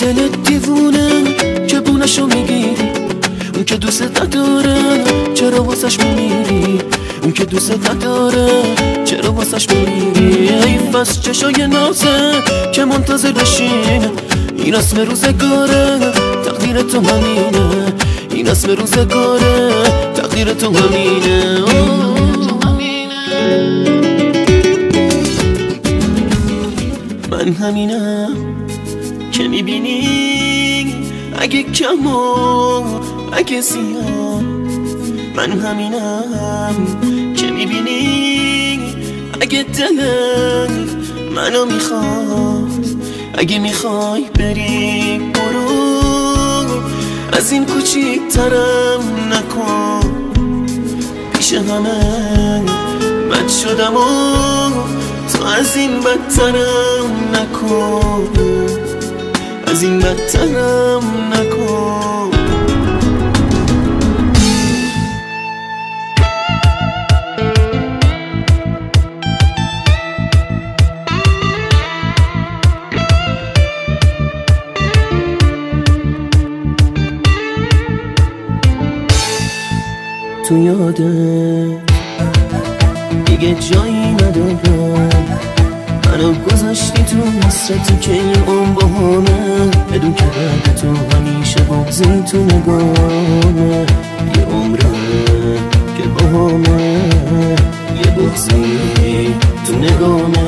دلت دیوونه که بونشو می‌گیری اون که دوست نداره چرا واسش میمیری؟ اون که دوست نداره چرا واسش میمیری؟ ای فس چشای نازه که منتظر بشینه این اسم روزگاره تقدیر تو همینه. این اسم روزگاره تقدیر تو همینه. من همینم. که می‌بینی اگه کم و اگه سیاه من همینم که می‌بینی. اگه دلت منو می‌خواد اگه می‌خوای بری برو از این ترم نکن. پیش همه بد شدم و تو از این بدترم نکن. از این بدترم نکن. تو یاده دیگه جایی ندارم. منو گذاشتی تو حسرتی که اون همه بدون که بعد تو همیشه بغزی تو نگامه یه عمره که با یه بغزی تو نگامه